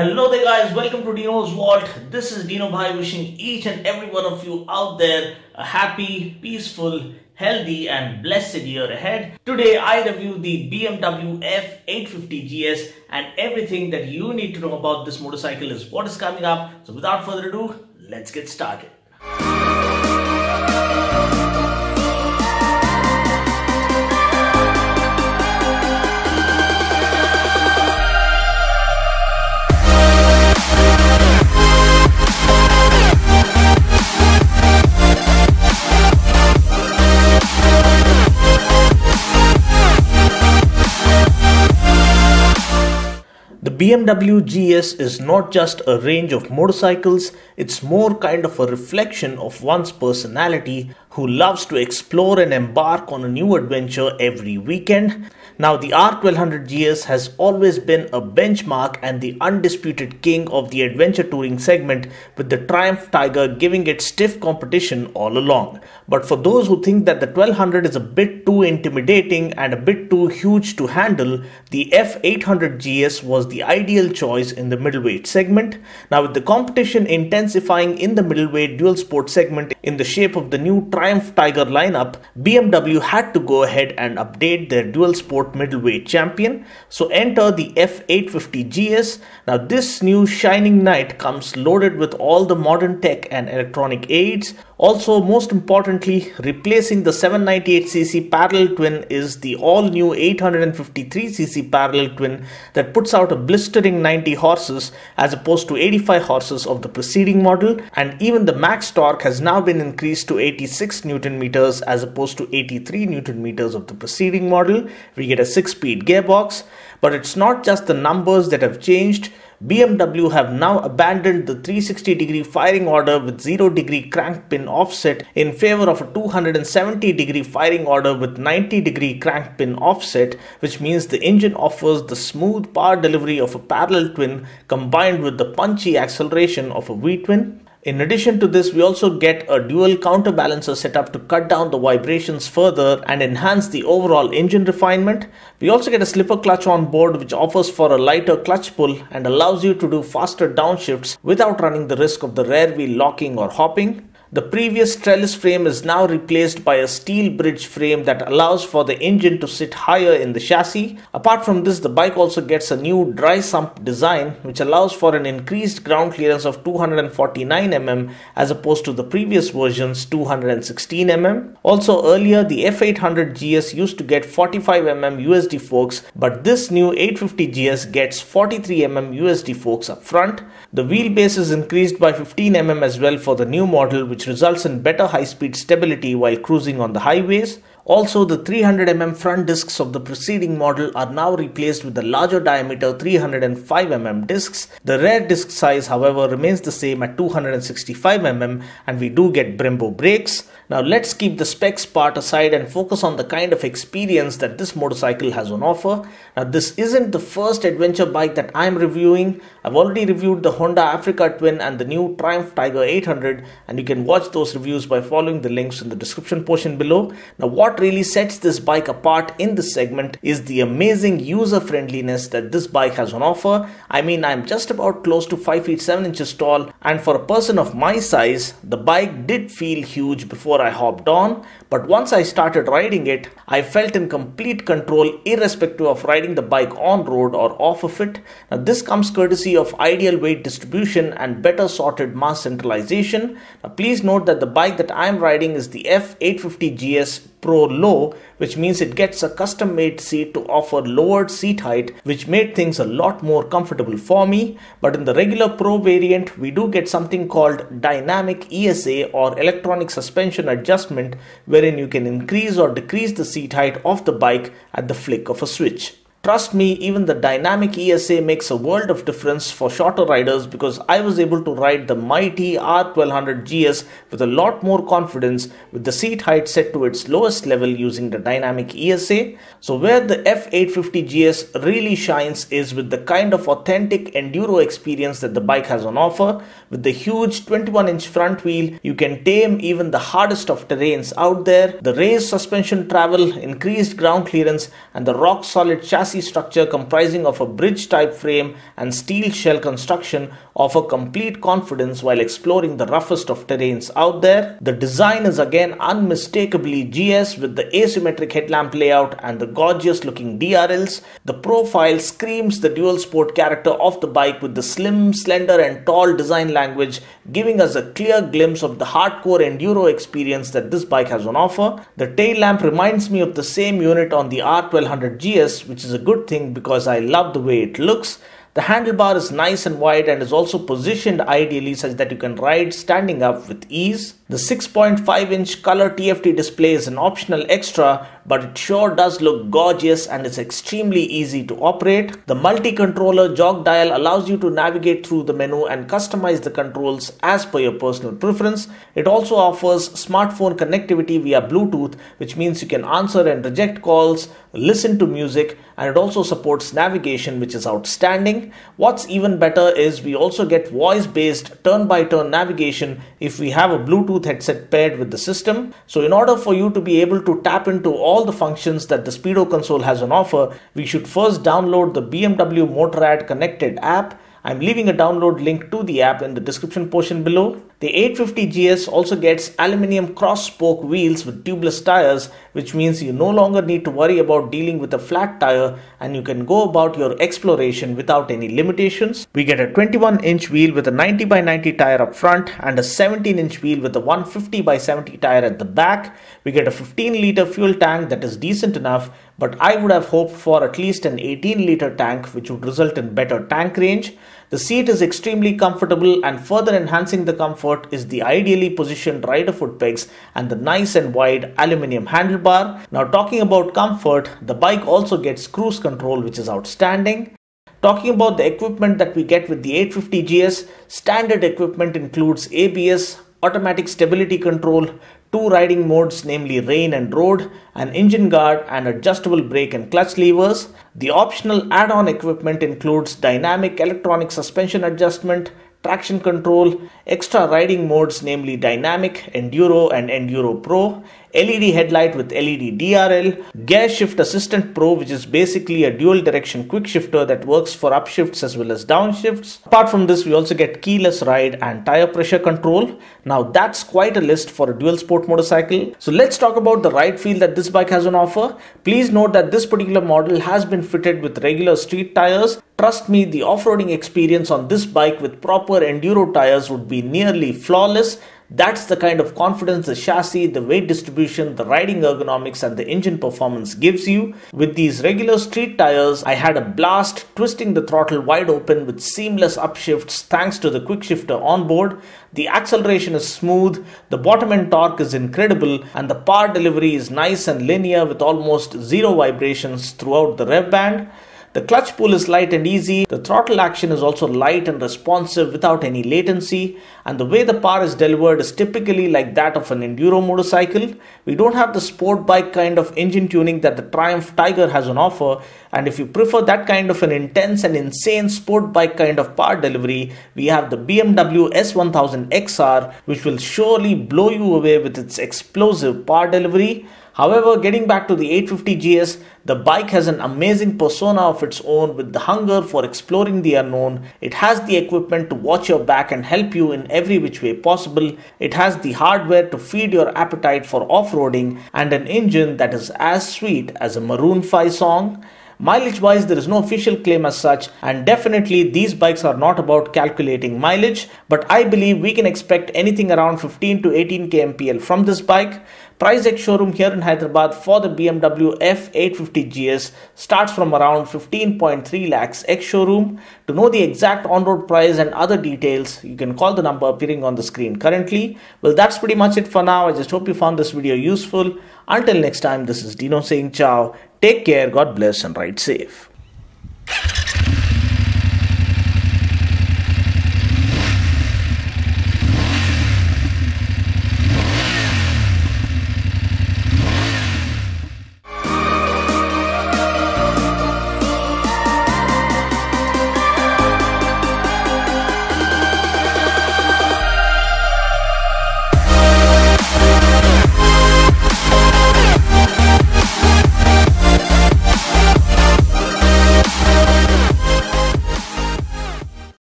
Hello there guys, welcome to Dino's Vault. This is Dino Bhai wishing each and every one of you out there a happy, peaceful, healthy and blessed year ahead. Today I review the BMW F850GS and everything that you need to know about this motorcycle is what is coming up. So without further ado, let's get started. BMW GS is not just a range of motorcycles, it's more kind of a reflection of one's personality who loves to explore and embark on a new adventure every weekend. Now, the R1200 GS has always been a benchmark and the undisputed king of the adventure touring segment, with the Triumph Tiger giving it stiff competition all along. But for those who think that the 1200 is a bit too intimidating and a bit too huge to handle, the F800 GS was the ideal choice in the middleweight segment. Now, with the competition intensifying in the middleweight dual sport segment in the shape of the new Triumph Tiger lineup, BMW had to go ahead and update their dual sport middleweight champion. So enter the F850 GS. Now this new shining knight comes loaded with all the modern tech and electronic aids. Also, most importantly, replacing the 798cc parallel twin is the all new 853cc parallel twin that puts out a blistering 90 horses as opposed to 85 horses of the preceding model. And even the max torque has now been increased to 86 newton meters as opposed to 83 newton meters of the preceding model. We get a 6 speed gearbox. But it's not just the numbers that have changed. BMW have now abandoned the 360 degree firing order with 0 degree crank pin offset in favor of a 270 degree firing order with 90 degree crank pin offset, which means the engine offers the smooth power delivery of a parallel twin combined with the punchy acceleration of a V twin. In addition to this, we also get a dual counterbalancer setup to cut down the vibrations further and enhance the overall engine refinement. We also get a slipper clutch on board which offers for a lighter clutch pull and allows you to do faster downshifts without running the risk of the rear wheel locking or hopping. The previous trellis frame is now replaced by a steel bridge frame that allows for the engine to sit higher in the chassis. Apart from this, the bike also gets a new dry sump design which allows for an increased ground clearance of 249 mm as opposed to the previous version's 216 mm. Also earlier the F800 GS used to get 45 mm USD forks but this new 850 GS gets 43 mm USD forks up front. The wheelbase is increased by 15 mm as well for the new model which which results in better high speed stability while cruising on the highways. Also, the 300mm front discs of the preceding model are now replaced with the larger diameter 305mm discs. The rear disc size, however, remains the same at 265mm and we do get Brembo brakes. Now, let's keep the specs part aside and focus on the kind of experience that this motorcycle has on offer. Now, this isn't the first adventure bike that I'm reviewing. I've already reviewed the Honda Africa Twin and the new Triumph Tiger 800, and you can watch those reviews by following the links in the description portion below. Now, what really sets this bike apart in this segment is the amazing user friendliness that this bike has on offer. I mean, I'm just about close to 5 feet 7 inches tall, and for a person of my size, the bike did feel huge before before I hopped on, but once I started riding it, I felt in complete control irrespective of riding the bike on road or off of it. Now, this comes courtesy of ideal weight distribution and better sorted mass centralization. Now, please note that the bike that I am riding is the F850 GS Pro Low, which means it gets a custom made seat to offer lowered seat height, which made things a lot more comfortable for me. But in the regular Pro variant, we do get something called dynamic ESA or electronic suspension adjustment, wherein you can increase or decrease the seat height of the bike at the flick of a switch. Trust me, even the dynamic ESA makes a world of difference for shorter riders because I was able to ride the mighty R1200 GS with a lot more confidence with the seat height set to its lowest level using the dynamic ESA. So where the F850 GS really shines is with the kind of authentic enduro experience that the bike has on offer. With the huge 21 inch front wheel, you can tame even the hardest of terrains out there. The raised suspension travel, increased ground clearance and the rock solid chassis chassis structure comprising of a bridge type frame and steel shell construction offer complete confidence while exploring the roughest of terrains out there. The design is again unmistakably GS with the asymmetric headlamp layout and the gorgeous looking DRLs. The profile screams the dual sport character of the bike with the slim, slender and tall design language giving us a clear glimpse of the hardcore enduro experience that this bike has on offer. The tail lamp reminds me of the same unit on the R1200 GS which is a good thing because I love the way it looks. The handlebar is nice and wide and is also positioned ideally such that you can ride standing up with ease. The 6.5 inch color TFT display is an optional extra, but it sure does look gorgeous and is extremely easy to operate. The multi controller jog dial allows you to navigate through the menu and customize the controls as per your personal preference. It also offers smartphone connectivity via Bluetooth, which means you can answer and reject calls, listen to music, and it also supports navigation, which is outstanding. What's even better is we also get voice based turn by turn navigation if we have a Bluetooth headset paired with the system. So, in order for you to be able to tap into all the functions that the Speedo console has on offer, we should first download the BMW Motorrad connected app I'm leaving a download link to the app in the description portion below. The 850GS also gets aluminium cross spoke wheels with tubeless tires, which means you no longer need to worry about dealing with a flat tire and you can go about your exploration without any limitations. We get a 21 inch wheel with a 90 by 90 tire up front and a 17 inch wheel with a 150 by 70 tire at the back. We get a 15 liter fuel tank that is decent enough, but I would have hoped for at least an 18 liter tank, which would result in better tank range. The seat is extremely comfortable and further enhancing the comfort is the ideally positioned rider foot pegs and the nice and wide aluminium handlebar. Now talking about comfort, the bike also gets cruise control which is outstanding. Talking about the equipment that we get with the 850GS, standard equipment includes ABS, automatic stability control, two riding modes namely rain and road, an engine guard and adjustable brake and clutch levers. The optional add-on equipment includes dynamic electronic suspension adjustment, traction control, extra riding modes namely Dynamic, Enduro and Enduro Pro, LED headlight with LED DRL, Gear Shift Assistant Pro which is basically a dual direction quick shifter that works for upshifts as well as downshifts. Apart from this we also get keyless ride and tire pressure control. Now that's quite a list for a dual sport motorcycle. So let's talk about the ride feel that this bike has on offer. Please note that this particular model has been fitted with regular street tires Trust me, the off-roading experience on this bike with proper enduro tires would be nearly flawless. That's the kind of confidence the chassis, the weight distribution, the riding ergonomics and the engine performance gives you. With these regular street tires, I had a blast twisting the throttle wide open with seamless upshifts thanks to the quick shifter on board. The acceleration is smooth, the bottom end torque is incredible and the power delivery is nice and linear with almost zero vibrations throughout the rev band. The clutch pull is light and easy. The throttle action is also light and responsive without any latency. And the way the power is delivered is typically like that of an enduro motorcycle. We don't have the sport bike kind of engine tuning that the Triumph Tiger has on offer. And if you prefer that kind of an intense and insane sport bike kind of power delivery, we have the BMW S1000 XR, which will surely blow you away with its explosive power delivery. However, getting back to the 850GS, the bike has an amazing persona of its own with the hunger for exploring the unknown. It has the equipment to watch your back and help you in every which way possible. It has the hardware to feed your appetite for off roading and an engine that is as sweet as a Maroon 5 song. Mileage wise, there is no official claim as such, and definitely these bikes are not about calculating mileage, but I believe we can expect anything around 15 to 18 kmpl from this bike. Price ex showroom here in Hyderabad for the BMW F850GS starts from around 15.3 lakhs ex showroom. To know the exact on road price and other details, you can call the number appearing on the screen currently. Well, that's pretty much it for now. I just hope you found this video useful. Until next time, this is Dino saying ciao. Take care, God bless, and ride safe.